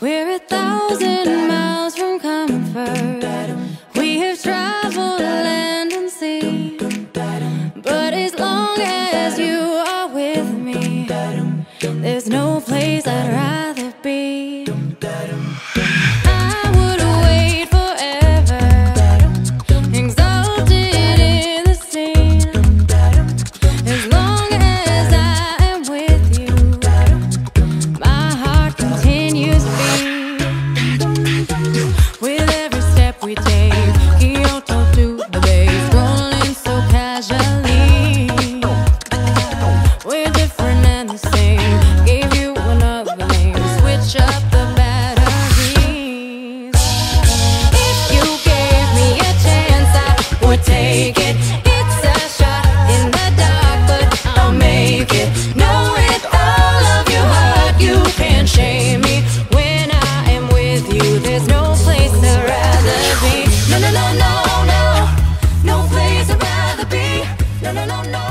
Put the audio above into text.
We're a thousand miles from comfort. We have traveled land and sea. But as long as you take it. It's a shot in the dark But I'll make it. Know with all of your heart You can't shame me. When I am with you There's no place I'd rather be. No, no, no, no, no. No place I'd rather be. No, no, no, no.